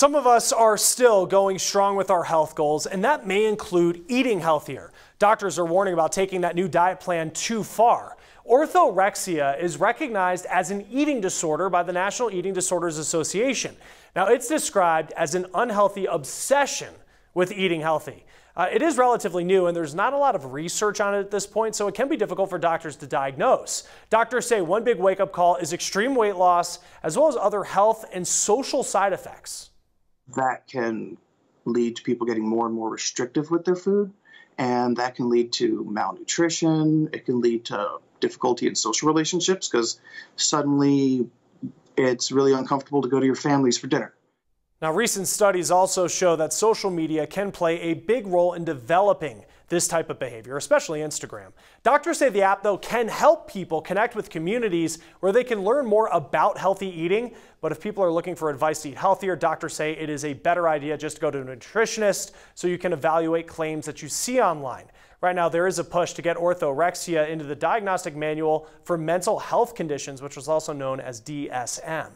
Some of us are still going strong with our health goals, and that may include eating healthier. Doctors are warning about taking that new diet plan too far. Orthorexia is recognized as an eating disorder by the National Eating Disorders Association. Now, it's described as an unhealthy obsession with eating healthy. Uh, it is relatively new and there's not a lot of research on it at this point, so it can be difficult for doctors to diagnose. Doctors say one big wake up call is extreme weight loss, as well as other health and social side effects. That can lead to people getting more and more restrictive with their food, and that can lead to malnutrition. It can lead to difficulty in social relationships because suddenly it's really uncomfortable to go to your families for dinner. Now, recent studies also show that social media can play a big role in developing this type of behavior, especially Instagram. Doctors say the app, though, can help people connect with communities where they can learn more about healthy eating. But if people are looking for advice to eat healthier, doctors say it is a better idea just to go to a nutritionist so you can evaluate claims that you see online. Right now, there is a push to get orthorexia into the diagnostic manual for mental health conditions, which was also known as DSM.